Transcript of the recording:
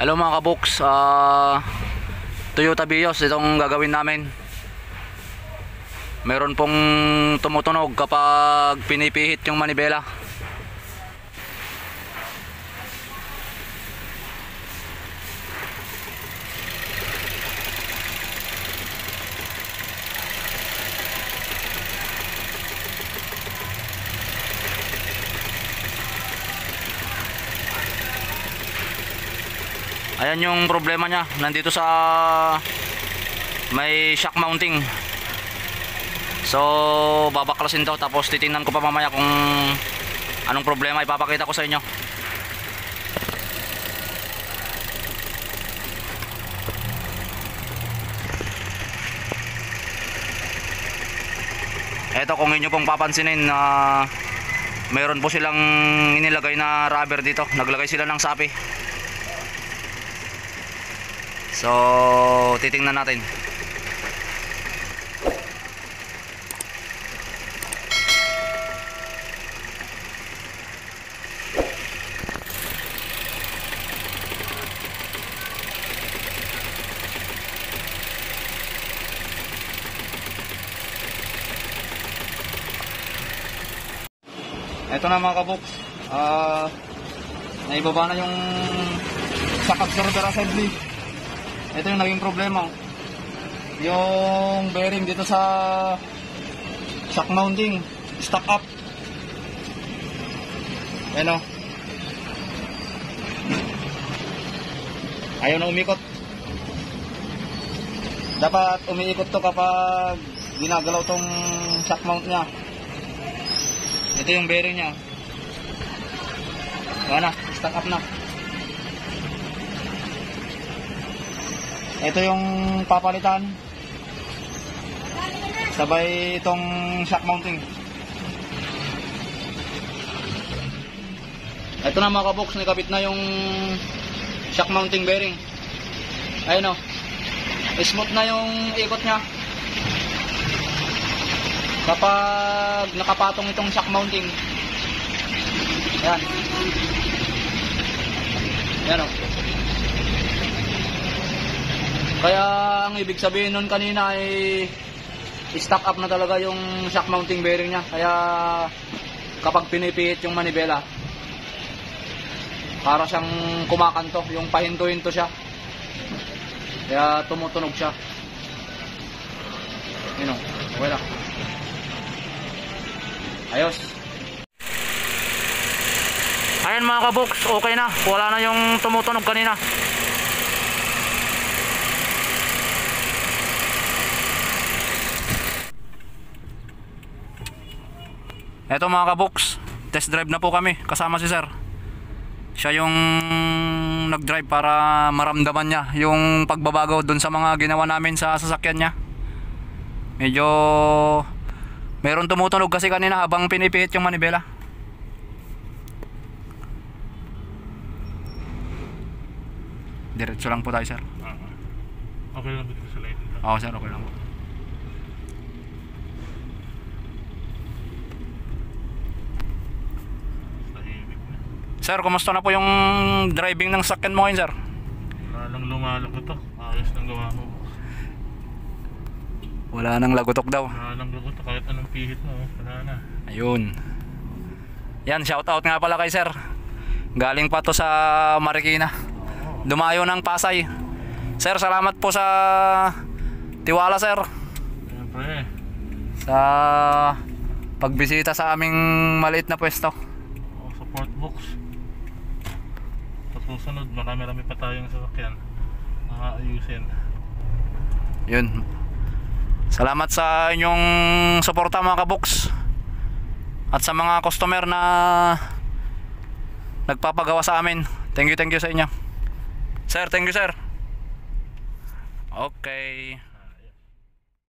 Hello mga kaboks, ah Toyota Vios itong gagawin namin. Meron pong tumutunog kapag pinipihit yung manibela. Ayan yung problema niya. Nandito sa may shock mounting. So, babaklasin to tapos titingnan ko pa mamaya kung anong problema ipapakita ko sa inyo. Ito kung inyo pong papansinin na meron po silang inilagay na rubber dito. Naglagay sila ng sapi. So, titingnan natin. Ito na mga kaboks. Ah, naibaba na yung sa absorber assembly. Ito yung naging problema. Yung bearing dito sa shock mounting, stuck up. Ayan o. Ayaw na umikot. Dapat umiikot to kapag ginagalaw tong shock mount niya. Ito yung bearing niya. Wala na, stuck up na. Ito yung papalitan. Sabay itong shock mounting. Ito na mga kabox, nakabit na yung shock mounting bearing. Ayun o. Smooth na yung ikot niya. Kapag nakapatong itong shock mounting. Yan. Yan o. Kaya ang ibig sabihin nun kanina ay stock up na talaga yung shock mounting bearing niya. Kaya kapag pinipihit yung manibela, para siyang kumakanto, yung pahinto-hinto siya. Kaya tumutunog siya. Yun o, wala. Ayos. Ayan mga kaboks, okay na. Wala na yung tumutunog kanina. Eto mga kaboks, test drive na po kami kasama si sir. Siya yung nag-drive para maramdaman niya yung pagbabago doon sa mga ginawa namin sa sasakyan niya. Medyo meron tumutunog kasi kanina habang pinipihit yung manibela. Diretso lang po tayo sir. Ah, okay lang dito sa light. Oo sir, okay lang po. Sir, kumusta na po yung driving ng sakyan mo ngayon sir? Wala lang lumalak ito. Ayos lang gawa mo. Wala nang lagutok daw. Wala gawa ito. Kahit anong pihit mo. oh. Wala na. Ayun. Yan, shout out nga pala kay sir. Galing pa to sa Marikina. Dumayo ng Pasay. Sir, salamat po sa tiwala sir. Siyempre. Sa pagbisita sa aming maliit na pwesto. Oh, support box. Susunod, marami-rami pa tayong sasakyan. Nakaayusin. Yun. Salamat sa inyong suporta mga kaboks. At sa mga customer na nagpapagawa sa amin. Thank you, thank you sa inyo. Sir, thank you sir. Okay.